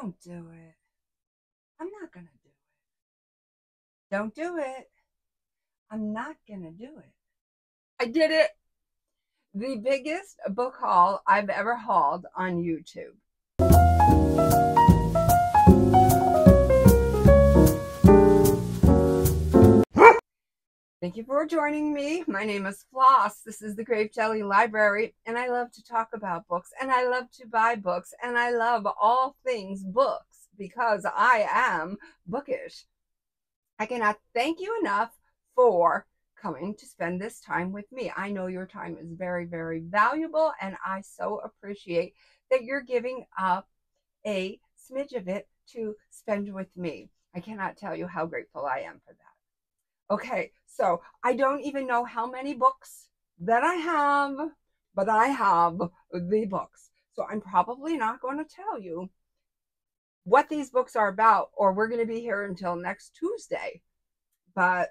Don't do it. I'm not going to do it. Don't do it. I'm not going to do it. I did it. The biggest book haul I've ever hauled on YouTube. Thank you for joining me. My name is Floss. This is the Grape Jelly Library, and I love to talk about books, and I love to buy books, and I love all things books because I am bookish. I cannot thank you enough for coming to spend this time with me. I know your time is very, very valuable, and I so appreciate that you're giving up a smidge of it to spend with me. I cannot tell you how grateful I am for that. Okay, so I don't even know how many books that I have, but I have the books. So I'm probably not going to tell you what these books are about, or we're going to be here until next Tuesday. But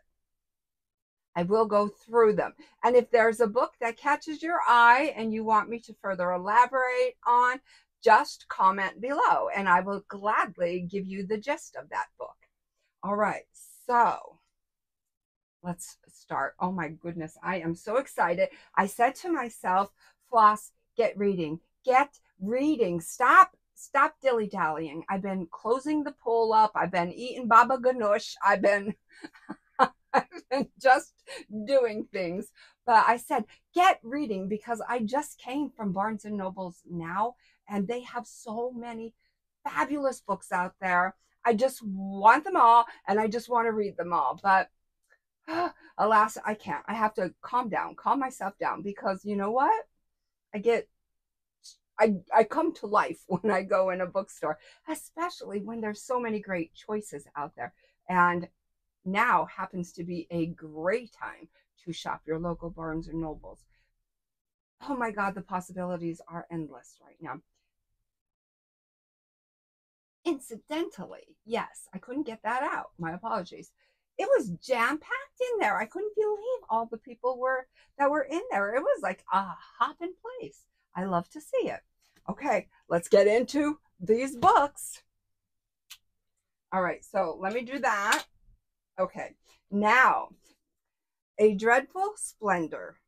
I will go through them. And if there's a book that catches your eye and you want me to further elaborate on, just comment below and I will gladly give you the gist of that book. All right, so let's start. Oh my goodness, I am so excited. I said to myself, Floss, get reading, get reading. Stop, stop dilly dallying. I've been closing the pool up. I've been eating baba ganoush. I've been, I've been just doing things. But I said, get reading because I just came from Barnes and Nobles now, and they have so many fabulous books out there. I just want them all, and I just want to read them all. But alas, I can't. I have to calm down, calm myself down because you know what? I get I, I come to life when I go in a bookstore, especially when there's so many great choices out there. And now happens to be a great time to shop your local Barnes and Nobles. Oh my God, the possibilities are endless right now. Incidentally, yes, I couldn't get that out. My apologies it was jam packed in there. I couldn't believe all the people were that were in there. It was like a hopping place. I love to see it. Okay, let's get into these books. All right, so let me do that. Okay, now, A Dreadful Splendor,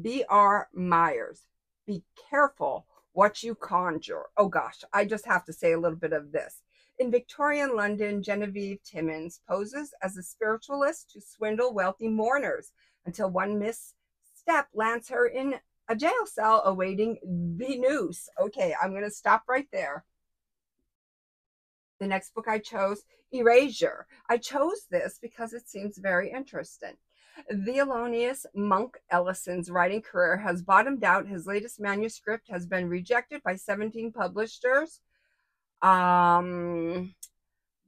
B.R. Myers. Be careful what you conjure. Oh gosh, I just have to say a little bit of this. In Victorian London, Genevieve Timmins poses as a spiritualist to swindle wealthy mourners until one misstep lands her in a jail cell awaiting the noose. Okay, I'm going to stop right there. The next book I chose, Erasure. I chose this because it seems very interesting. The Thelonious Monk Ellison's writing career has bottomed out. His latest manuscript has been rejected by 17 publishers um,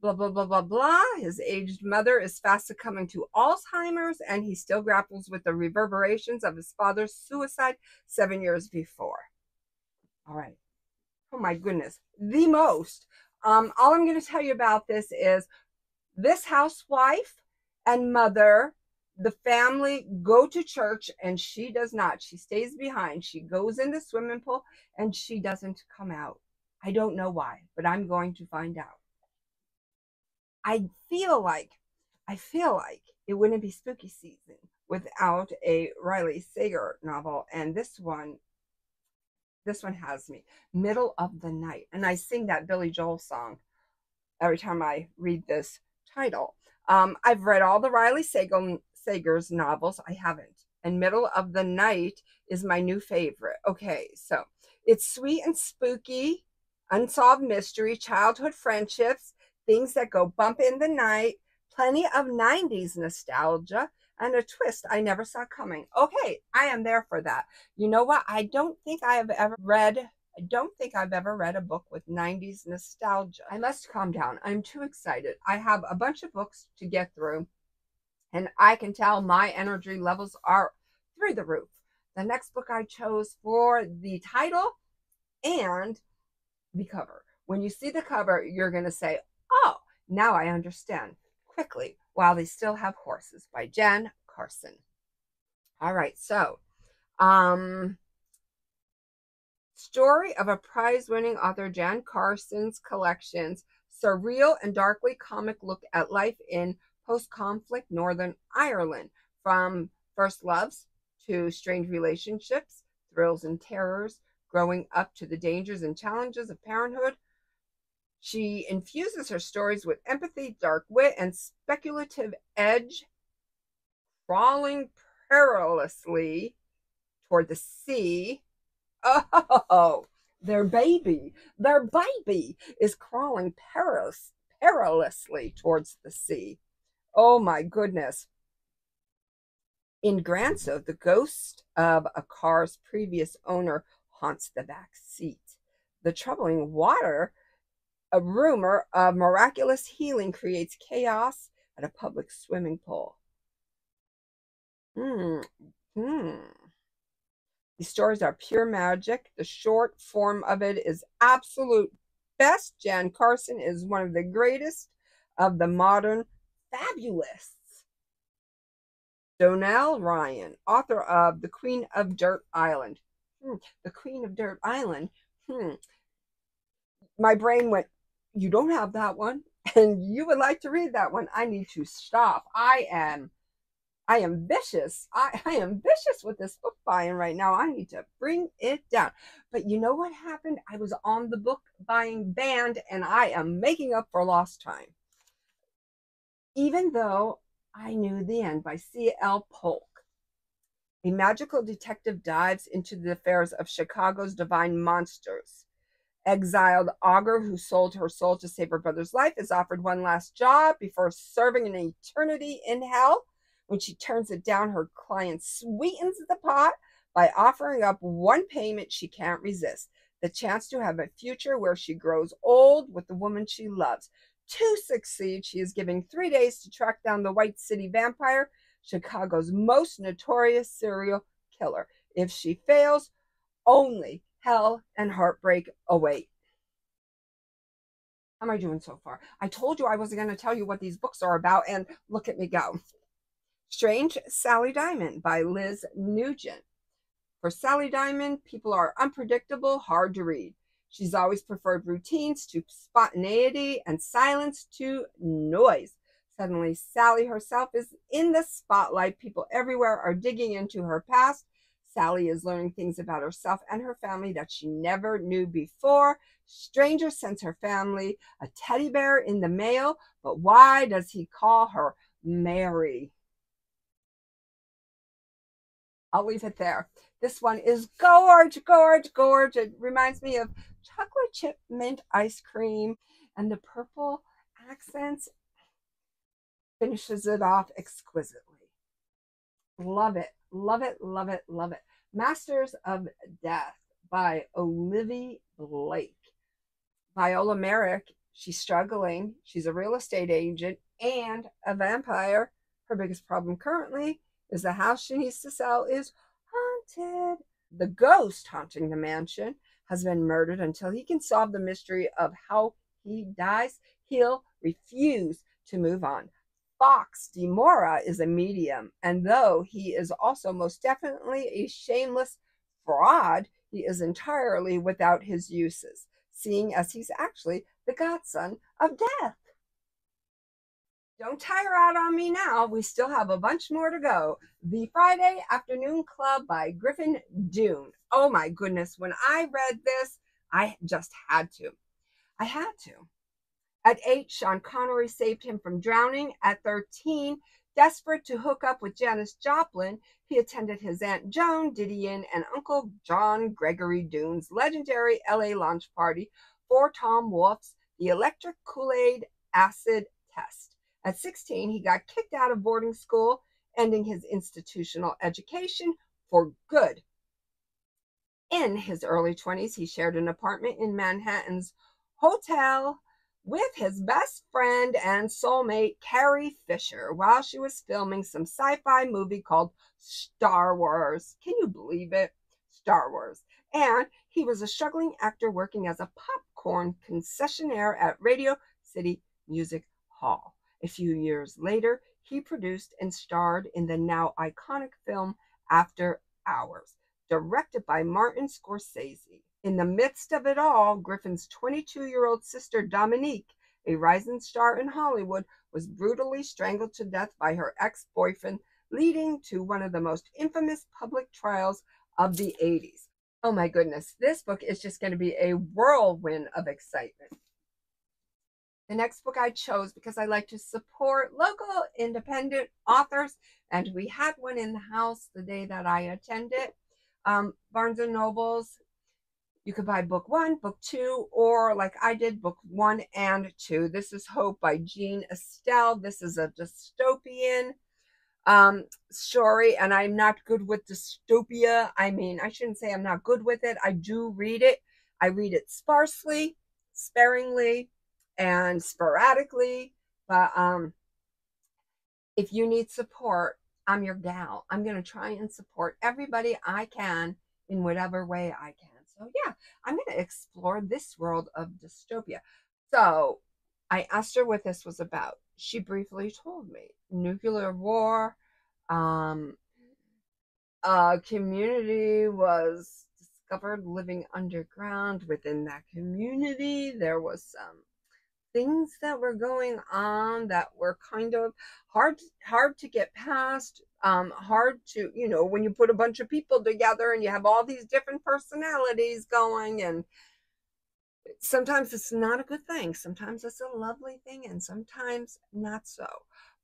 blah, blah, blah, blah, blah. His aged mother is fast succumbing to Alzheimer's, and he still grapples with the reverberations of his father's suicide seven years before. All right. Oh my goodness. The most. Um, all I'm going to tell you about this is this housewife and mother, the family go to church and she does not. She stays behind. She goes in the swimming pool and she doesn't come out. I don't know why, but I'm going to find out. I feel like, I feel like it wouldn't be spooky season without a Riley Sager novel. And this one, this one has me. Middle of the Night. And I sing that Billy Joel song every time I read this title. Um, I've read all the Riley Sager, Sager's novels. I haven't. And Middle of the Night is my new favorite. Okay, so it's sweet and spooky unsolved mystery, childhood friendships, things that go bump in the night, plenty of 90s nostalgia, and a twist I never saw coming. Okay, I am there for that. You know what? I don't think I have ever read, I don't think I've ever read a book with 90s nostalgia. I must calm down. I'm too excited. I have a bunch of books to get through, and I can tell my energy levels are through the roof. The next book I chose for the title and the cover. When you see the cover, you're going to say, oh, now I understand quickly while they still have horses by Jan Carson. All right, so um, Story of a prize winning author, Jan Carson's collections, surreal and darkly comic look at life in post conflict Northern Ireland, from first loves to strange relationships, thrills and terrors, growing up to the dangers and challenges of parenthood. She infuses her stories with empathy, dark wit, and speculative edge, crawling perilously toward the sea. Oh, their baby, their baby is crawling perilous, perilously towards the sea. Oh my goodness. In Granso, the ghost of a car's previous owner haunts the back seat. The troubling water, a rumor of miraculous healing creates chaos at a public swimming pool. Hmm. Hmm. These stories are pure magic. The short form of it is absolute best. Jan Carson is one of the greatest of the modern fabulists. Donal Ryan, author of The Queen of Dirt Island. Hmm, the Queen of Dirt Island. Hmm. My brain went, You don't have that one, and you would like to read that one. I need to stop. I am. I am vicious. I, I am vicious with this book buying right now. I need to bring it down. But you know what happened? I was on the book buying band and I am making up for lost time. Even though I Knew the End by C.L. Polk. A magical detective dives into the affairs of Chicago's divine monsters. Exiled augur who sold her soul to save her brother's life is offered one last job before serving an eternity in hell. When she turns it down, her client sweetens the pot by offering up one payment she can't resist the chance to have a future where she grows old with the woman she loves. To succeed, she is given three days to track down the White City vampire, Chicago's most notorious serial killer. If she fails, only hell and heartbreak await. How am I doing so far? I told you I wasn't going to tell you what these books are about, and look at me go. Strange Sally Diamond by Liz Nugent. For Sally Diamond, people are unpredictable, hard to read. She's always preferred routines to spontaneity and silence to noise. Suddenly, Sally herself is in the spotlight. People everywhere are digging into her past. Sally is learning things about herself and her family that she never knew before. Stranger sends her family a teddy bear in the mail, but why does he call her Mary? I'll leave it there. This one is gorge, gorge, gorge. It reminds me of chocolate chip mint ice cream, and the purple accents finishes it off exquisitely. Love it, love it, love it, love it. Masters of Death by Olivie Blake. Viola Merrick, she's struggling. She's a real estate agent and a vampire. Her biggest problem currently is the house she needs to sell is haunted. The ghost haunting the mansion has been murdered until he can solve the mystery of how he dies. He'll refuse to move on. Fox D'Mora is a medium, and though he is also most definitely a shameless fraud, he is entirely without his uses, seeing as he's actually the godson of death. Don't tire out on me now. We still have a bunch more to go. The Friday Afternoon Club by Griffin Dunne. Oh my goodness. When I read this, I just had to. I had to. At eight, Sean Connery saved him from drowning. At 13, desperate to hook up with Janis Joplin, he attended his Aunt Joan Didion and Uncle John Gregory Dunne's legendary LA launch party for Tom Wolfe's The Electric Kool Aid Acid Test. At 16, he got kicked out of boarding school, ending his institutional education for good. In his early 20s, he shared an apartment in Manhattan's hotel with his best friend and soulmate, Carrie Fisher, while she was filming some sci fi movie called Star Wars. Can you believe it? Star Wars. And he was a struggling actor working as a popcorn concessionaire at Radio City Music Hall. A few years later, he produced and starred in the now iconic film After Hours, directed by Martin Scorsese. In the midst of it all, Griffin's 22 year old sister Dominique, a rising star in Hollywood, was brutally strangled to death by her ex boyfriend, leading to one of the most infamous public trials of the 80s. Oh my goodness, this book is just going to be a whirlwind of excitement. The next book I chose because I like to support local independent authors, and we had one in the house the day that I attended. Um, Barnes and Nobles. You could buy book one, book two, or like I did, book one and two. This is Hope by Jean Estelle. This is a dystopian um, story, and I'm not good with dystopia. I mean, I shouldn't say I'm not good with it. I do read it. I read it sparsely, sparingly, and sporadically. But um, if you need support, I'm your gal. I'm going to try and support everybody I can in whatever way I can. So, yeah, I'm going to explore this world of dystopia. So, I asked her what this was about. She briefly told me nuclear war, um, a community was discovered living underground. Within that community, there was some things that were going on that were kind of hard hard to get past um hard to you know when you put a bunch of people together and you have all these different personalities going and sometimes it's not a good thing sometimes it's a lovely thing and sometimes not so.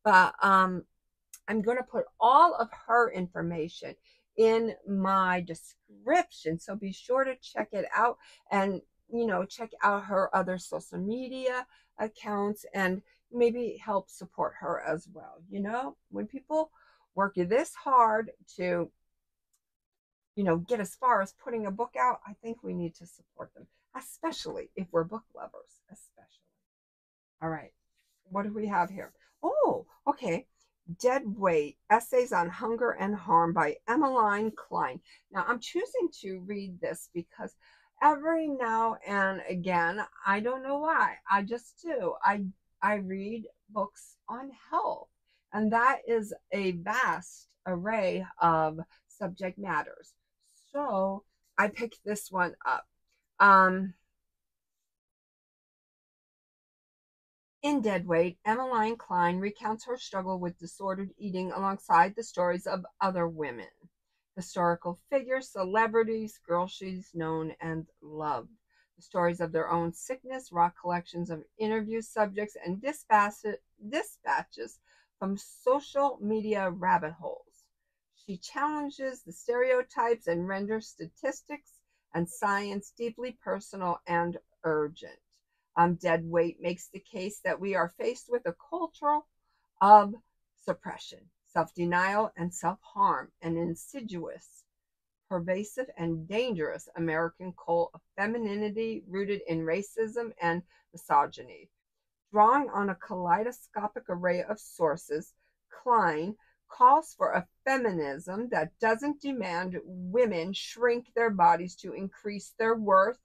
But um i'm going to put all of her information in my description so be sure to check it out and you know, check out her other social media accounts and maybe help support her as well. You know, when people work this hard to, you know, get as far as putting a book out, I think we need to support them, especially if we're book lovers, especially. All right, what do we have here? Oh, okay. Dead Weight Essays on Hunger and Harm by Emmeline Clein. Now, I'm choosing to read this because every now and again i don't know why i just do. I i read books on health and that is a vast array of subject matters. So i picked this one up. Um In Deadweight, Emmeline Clein recounts her struggle with disordered eating alongside the stories of other women historical figures, celebrities, girls she's known and loved. The stories of their own sickness, rock collections of interview subjects, and dispatches from social media rabbit holes. She challenges the stereotypes and renders statistics and science deeply personal and urgent. Um, Dead Weight makes the case that we are faced with a culture of suppression self denial, and self harm, an insidious, pervasive, and dangerous American cult of femininity rooted in racism and misogyny. Drawing on a kaleidoscopic array of sources, Clein calls for a feminism that doesn't demand women shrink their bodies to increase their worth,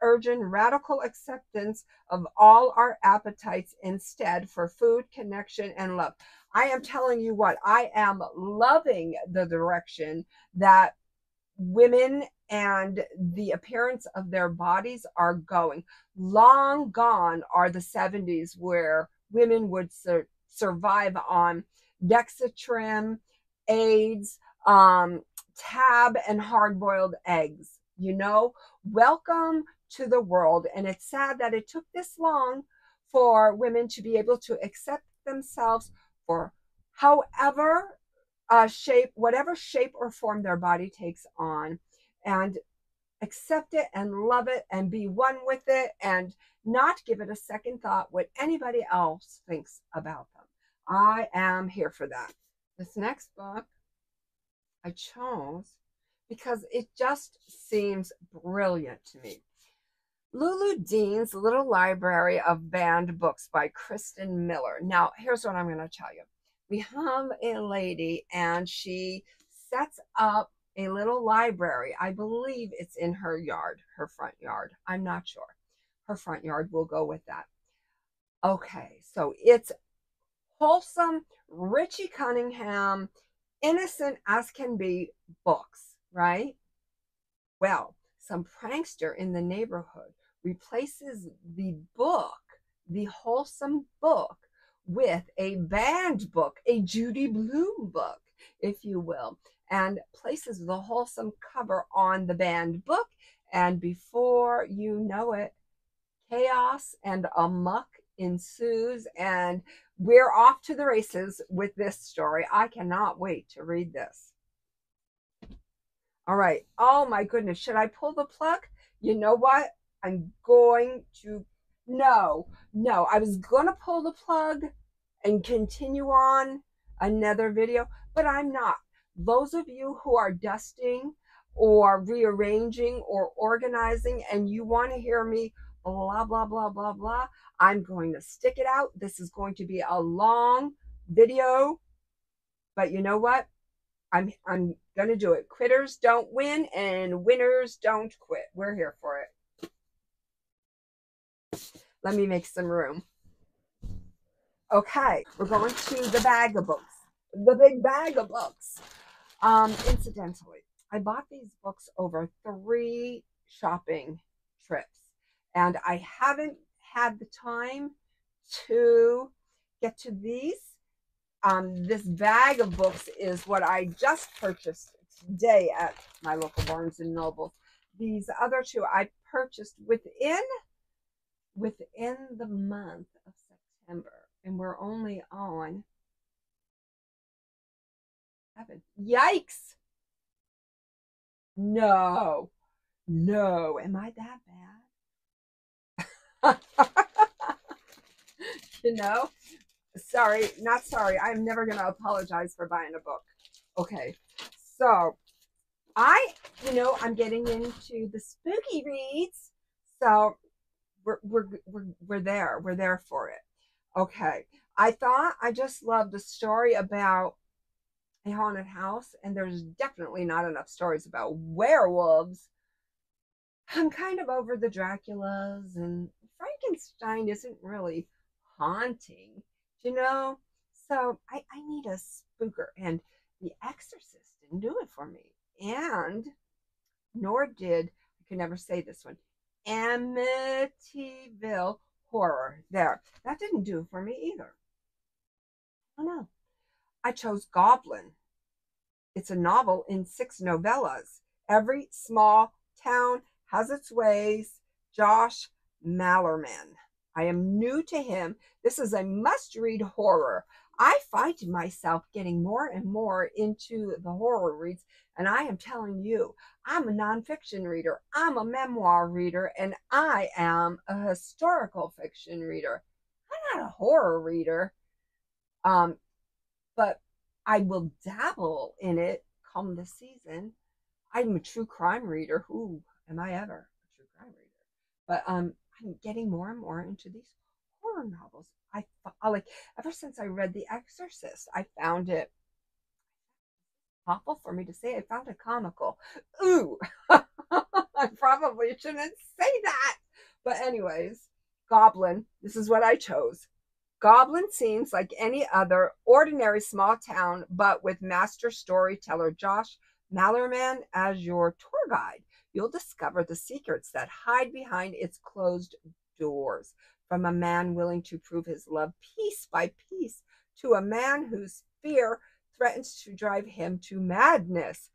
urging radical acceptance of all our appetites instead for food, connection, and love. I am telling you what, I am loving the direction that women and the appearance of their bodies are going. Long gone are the 70s where women would sur- survive on Dexatrim, Ayds, um, tab, and hard boiled eggs. You know, welcome to the world. And it's sad that it took this long for women to be able to accept themselves for however uh, shape, whatever shape or form their body takes on, and accept it and love it and be one with it and not give it a second thought what anybody else thinks about them. I am here for that. This next book I chose because it just seems brilliant to me. Lulu Dean's Little Library of Banned Books by Kristen Miller. Now, here's what I'm going to tell you. We have a lady and she sets up a little library. I believe it's in her yard, her front yard. I'm not sure. Her front yard will go with that. Okay, so it's wholesome, Richie Cunningham, innocent as can be books, right? Well, some prankster in the neighborhood replaces the book, the wholesome book, with a banned book, a Judy Blume book, if you will, and places the wholesome cover on the banned book. And before you know it, chaos and amuck ensues, and we're off to the races with this story. I cannot wait to read this. All right. Oh my goodness. Should I pull the plug? You know what? I'm going to. No, no. I was to pull the plug and continue on another video, but I'm not. Those of you who are dusting or rearranging or organizing and you want to hear me blah, blah, blah, blah, blah. I'm going to stick it out. This is going to be a long video, but you know what? I'm, I'm to do it. Quitters don't win and winners don't quit. We're here for it. Let me make some room. Okay, we're going to the bag of books, the big bag of books. Um, incidentally, I bought these books over three shopping trips and I haven't had the time to get to these. Um, this bag of books is what I just purchased today at my local Barnes and Noble. These other two I purchased within within the month of September, and we're only on seven. Yikes! No, no, am I that bad? you know? Sorry, not sorry. I'm never going to apologize for buying a book. Okay, so I, you know, I'm getting into the spooky reads. So we're, we're, we're, we're there. We're there for it. Okay. I thought I just loved the story about a haunted house, and there's definitely not enough stories about werewolves. I'm kind of over the Draculas and Frankenstein isn't really haunting, you know? So I, I need a spooker. And The Exorcist didn't do it for me. And nor did, I can never say this one, Amityville Horror. There. That didn't do for me either. I don't know. I chose Goblin. It's a novel in six novellas. Every small town has its ways. Josh Malerman. I am new to him. This is a must read horror. I find myself getting more and more into the horror reads, and I am telling you, I'm a nonfiction reader, I'm a memoir reader, and I am a historical fiction reader. I'm not a horror reader, um, but I will dabble in it come the season. I'm a true crime reader. Who am I ever a true crime reader? But um, I'm getting more and more into these horror novels. I, I like ever since I read The Exorcist, I found it awful for me to say. I found it comical. Ooh, I probably shouldn't say that. But anyways, Goblin. This is what I chose. Goblin seems like any other ordinary small town, but with master storyteller Josh Malerman as your tour guide you'll discover the secrets that hide behind its closed doors. From a man willing to prove his love piece by piece to a man whose fear threatens to drive him to madness.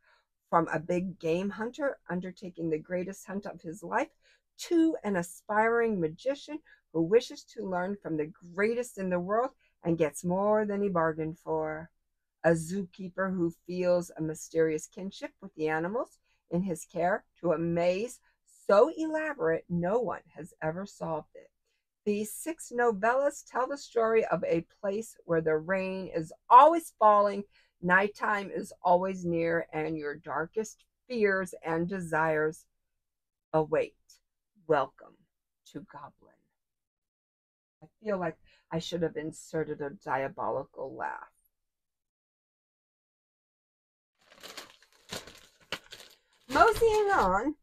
From a big game hunter undertaking the greatest hunt of his life to an aspiring magician who wishes to learn from the greatest in the world and gets more than he bargained for. A zookeeper who feels a mysterious kinship with the animals in his care to a maze so elaborate no one has ever solved it. These six novellas tell the story of a place where the rain is always falling, nighttime is always near, and your darkest fears and desires await. Welcome to Goblin. I feel like I should have inserted a diabolical laugh. Moseying on,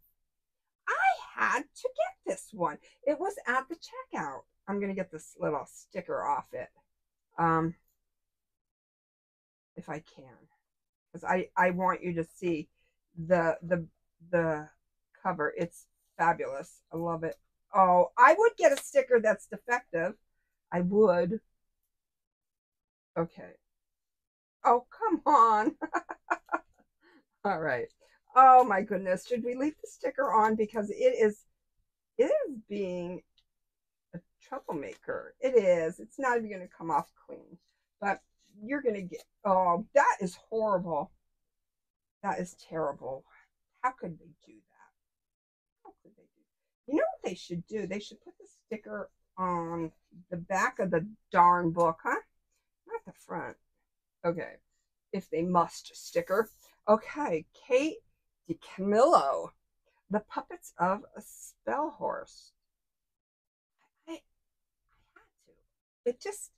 had to get this one. It was at the checkout. I'm going to get this little sticker off it. Um, if I can. Because I, I want you to see the, the, the cover. It's fabulous. I love it. Oh, I would get a sticker that's defective. I would. Okay. Oh, come on. All right. Oh my goodness. Should we leave the sticker on? Because it is, it is being a troublemaker. It is. It's not even going to come off clean. But you're going to get, oh, that is horrible. That is terrible. How could they do that? How could they do? You know what they should do? They should put the sticker on the back of the darn book, huh? Not the front. Okay. If they must sticker. Okay. Kate DiCamillo. The Puppets of a Spelhorst. I, I had to. It just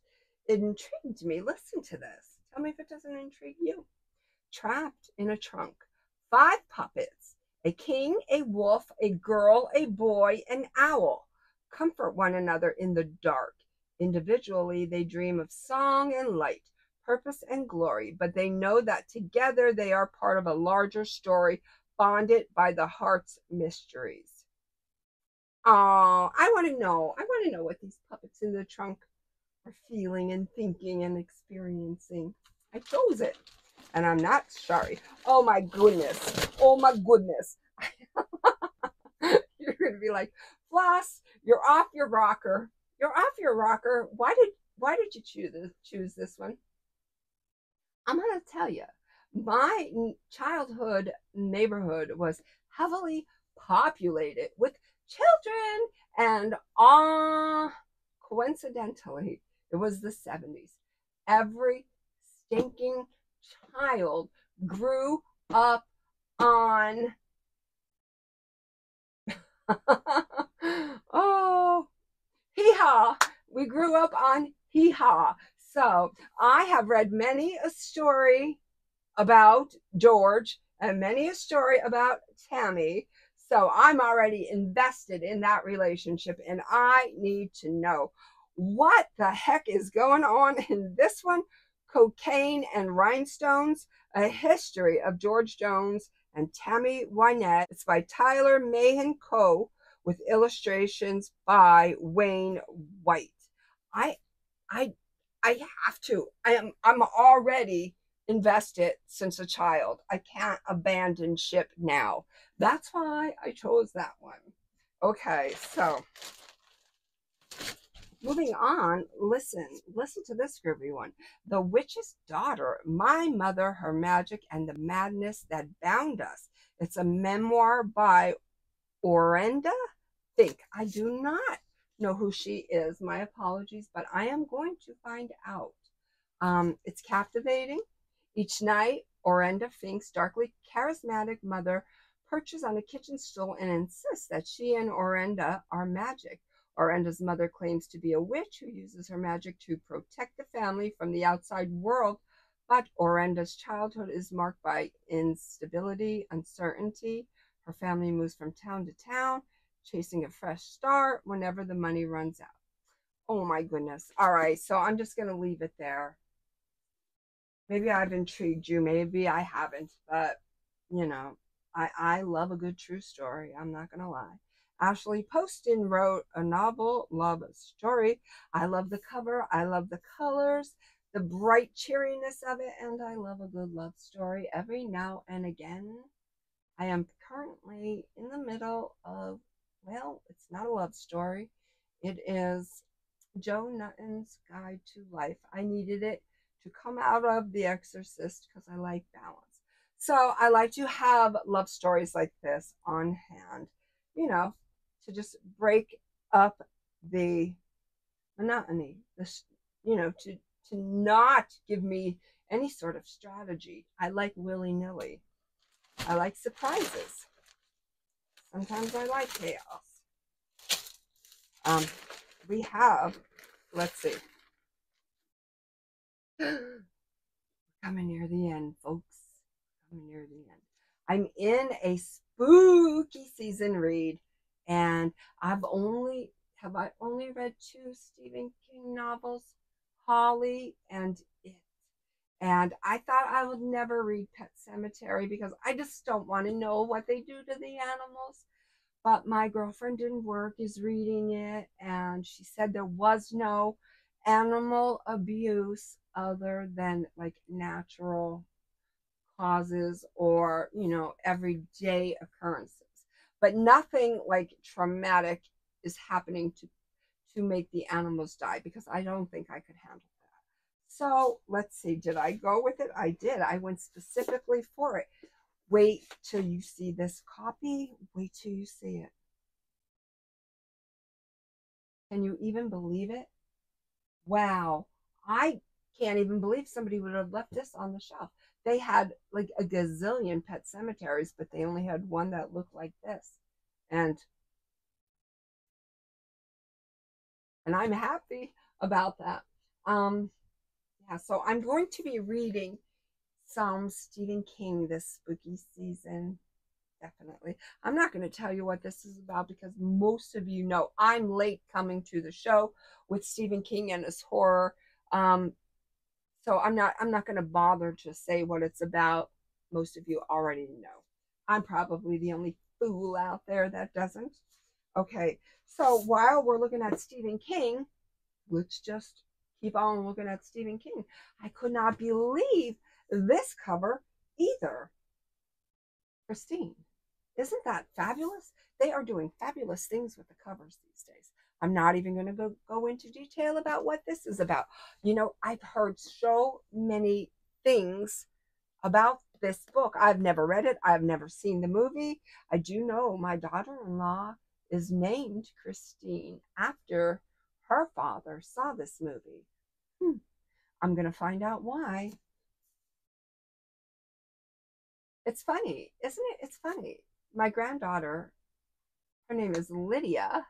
intrigued me. Listen to this. Tell me if it doesn't intrigue you. Trapped in a trunk. Five puppets. A king, a wolf, a girl, a boy, an owl. Comfort one another in the dark. Individually, they dream of song and light, purpose and glory, but they know that together they are part of a larger story bonded by the heart's mysteries. Oh, I want to know. I want to know what these puppets in the trunk are feeling and thinking and experiencing. I chose it, and I'm not sorry. Oh my goodness. Oh my goodness. you're going to be like, Floss, you're off your rocker. You're off your rocker. Why did why did you choose this, choose this one? I'm going to tell you my childhood neighborhood was heavily populated with children and ah coincidentally it was the 70s every stinking child grew up on oh hee haw we grew up on hee haw so i have read many a story about George and many a story about Tammy. So I'm already invested in that relationship and I need to know what the heck is going on in this one. Cocaine and Rhinestones, a history of George Jones and Tammy Wynette. It's by Tyler Mahan Coe with illustrations by Wayne White. I I I have to. I am I'm already invested since a child. I can't abandon ship now. That's why I chose that one. Okay, so moving on, listen, listen to this groovy one. The Witch's Daughter, My Mother, Her Magic, and the Madness That Bound Us. It's a memoir by Orenda Fink. I do not know who she is. My apologies, but I am going to find out. Um, it's captivating. Each night, Orenda Fink's darkly charismatic mother perches on a kitchen stool and insists that she and Orenda are magic. Orenda's mother claims to be a witch who uses her magic to protect the family from the outside world, but Orenda's childhood is marked by instability, uncertainty. Her family moves from town to town, chasing a fresh start whenever the money runs out. Oh my goodness. All right, so I'm just going to leave it there. Maybe I've intrigued you, maybe I haven't, but you know, I, I love a good true story. I'm not going to lie. Ashley Poston wrote a novel love story. I love the cover. I love the colors, the bright cheeriness of it, and I love a good love story every now and again. I am currently in the middle of, well, it's not a love story. It is Joe Nutton's Guide to Life. I needed it to come out of The Exorcist because I like balance. So I like to have love stories like this on hand, you know, to just break up the monotony, this, you know, to to not give me any sort of strategy. I like willy nilly. I like surprises. Sometimes I like chaos. Um, we have, let's see, coming near the end, folks. Coming near the end. I'm in a spooky season read, and I've only have I only read two Stephen King novels, Holly and It. And I thought I would never read Pet Sematary because I just don't want to know what they do to the animals. But my girlfriend in work is reading it, and she said there was no animal abuse other than like natural causes or, you know, everyday occurrences. But nothing like traumatic is happening to to make the animals die because I don't think I could handle. So let's see, did I go with it? I did. I went specifically for it. Wait till you see this copy. Wait till you see it. Can you even believe it? Wow. I can't even believe somebody would have left this on the shelf. They had like a gazillion pet cemeteries, but they only had one that looked like this. And and I'm happy about that. Um, so I'm going to be reading some Stephen King this spooky season. Definitely. I'm not going to tell you what this is about because most of you know I'm late coming to the show with Stephen King and his horror. Um, so I'm not I'm not going to bother to say what it's about. Most of you already know. I'm probably the only fool out there that doesn't. Okay, so while we're looking at Stephen King, let's just keep on looking at Stephen King. I could not believe this cover either. Christine, isn't that fabulous? They are doing fabulous things with the covers these days. I'm not even going to go, go into detail about what this is about. You know, I've heard so many things about this book. I've never read it. I've never seen the movie. I do know my daughter in law is named Christine after her father saw this movie. Hmm. I'm going to find out why. It's funny, isn't it? It's funny. My granddaughter, her name is Lydia,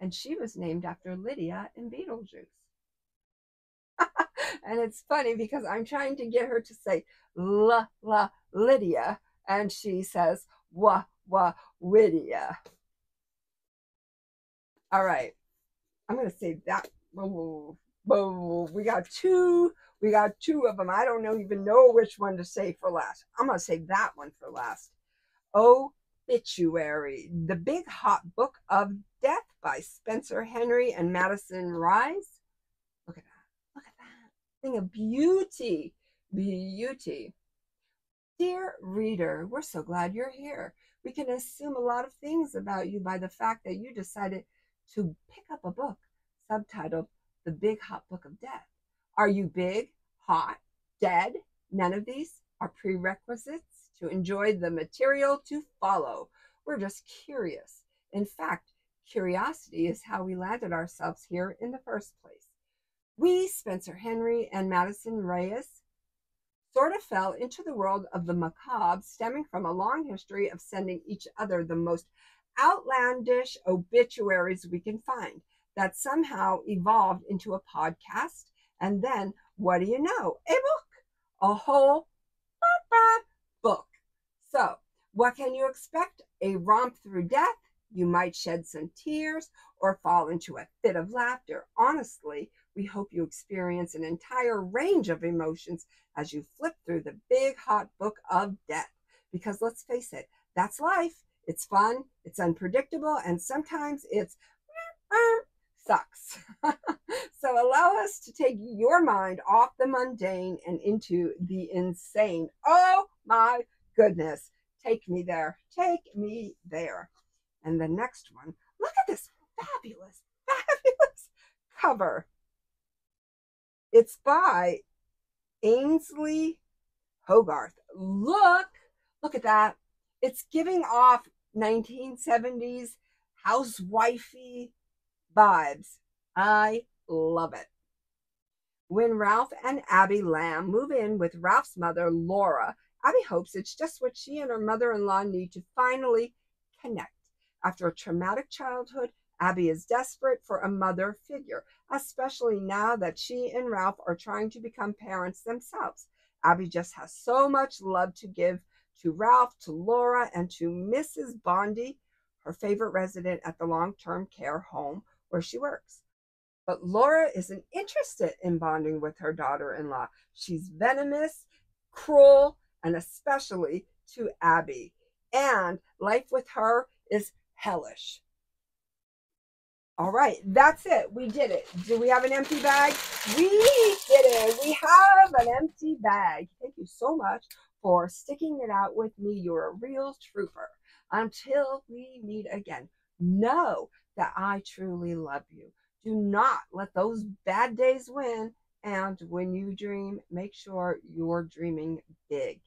and she was named after Lydia in Beetlejuice. and it's funny because I'm trying to get her to say la la Lydia, and she says wa wa Lydia. All right. I'm going to say that. Whoa, whoa, we got two. We got two of them. I don't know, even know which one to say for last. I'm going to say that one for last. Obitchuary, the big hot book of death by Spencer Henry and Madison Reyes. Look at that. Look at that. Thing of beauty. Beauty. Dear reader, we're so glad you're here. We can assume a lot of things about you by the fact that you decided to pick up a book subtitled The Big Hot Book of Death. Are you big, hot, dead? None of these are prerequisites to enjoy the material to follow. We're just curious. In fact, curiosity is how we landed ourselves here in the first place. We, Spencer Henry and Madison Reyes, sort of fell into the world of the macabre, stemming from a long history of sending each other the most outlandish obituaries we can find that somehow evolved into a podcast. And then, what do you know? A book, a whole book. So, what can you expect? A romp through death? You might shed some tears or fall into a fit of laughter. Honestly, we hope you experience an entire range of emotions as you flip through the big hot book of death. Because let's face it, that's life. It's fun, it's unpredictable, and sometimes it's sucks. so allow us to take your mind off the mundane and into the insane. Oh my goodness. Take me there. Take me there. And the next one, look at this fabulous, fabulous cover. It's by Ainslie Hogarth. Look, look at that. It's giving off 1970s housewifey vibes. I love it. When Ralph and Abby Lamb move in with Ralph's mother, Laura, Abby hopes it's just what she and her mother in law need to finally connect. After a traumatic childhood, Abby is desperate for a mother figure, especially now that she and Ralph are trying to become parents themselves. Abby just has so much love to give to Ralph, to Laura, and to Mrs. Bondy, her favorite resident at the long term care home where she works. But Laura isn't interested in bonding with her daughter in law. She's venomous, cruel, and especially to Abby. And life with her is hellish. All right, that's it. We did it. Do we have an empty bag? We did it. We have an empty bag. Thank you so much for sticking it out with me. You're a real trooper. Until we meet again, know that I truly love you. Do not let those bad days win. And when you dream, make sure you're dreaming big.